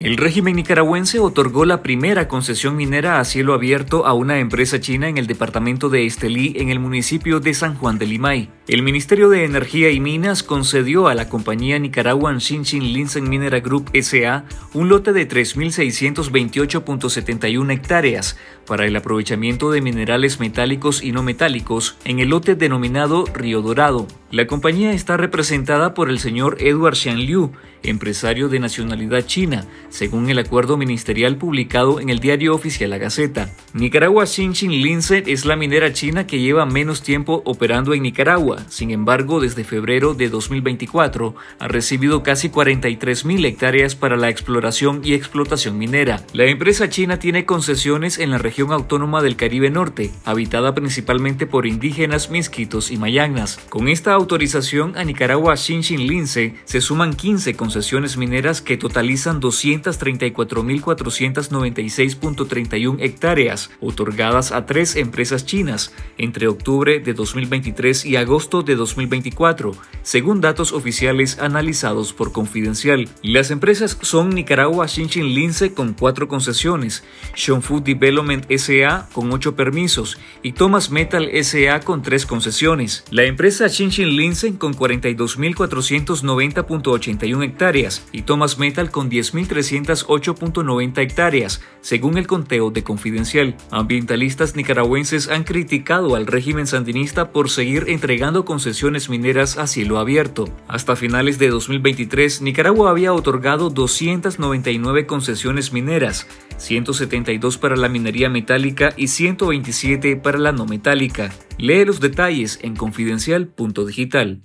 El régimen nicaragüense otorgó la primera concesión minera a cielo abierto a una empresa china en el departamento de Estelí, en el municipio de San Juan de Limay. El Ministerio de Energía y Minas concedió a la compañía Nicaraguan Shinchin Linsen Minera Group SA un lote de 3.628.71 hectáreas para el aprovechamiento de minerales metálicos y no metálicos en el lote denominado Río Dorado. La compañía está representada por el señor Edward Xianliu, empresario de nacionalidad china, según el acuerdo ministerial publicado en el diario oficial La Gaceta. Nicaragua Xinjiang Lince es la minera china que lleva menos tiempo operando en Nicaragua. Sin embargo, desde febrero de 2024 ha recibido casi 43.000 hectáreas para la exploración y explotación minera. La empresa china tiene concesiones en la región autónoma del Caribe Norte, habitada principalmente por indígenas, misquitos y mayagnas. Con esta autorización a Nicaragua Xinjiang Lince se suman 15 concesiones mineras que totalizan 234.496.31 hectáreas, otorgadas a tres empresas chinas entre octubre de 2023 y agosto de 2024, según datos oficiales analizados por Confidencial. Las empresas son Nicaragua Xinjiang Lince con cuatro concesiones, Food Development SA con ocho permisos y Thomas Metal SA con tres concesiones. La empresa Lince con 42.490.81 hectáreas y Thomas Metal con 10.308.90 hectáreas, según el conteo de Confidencial. Ambientalistas nicaragüenses han criticado al régimen sandinista por seguir entregando concesiones mineras a cielo abierto. Hasta finales de 2023, Nicaragua había otorgado 299 concesiones mineras, 172 para la minería metálica y 127 para la no metálica. Lee los detalles en confidencial.digital.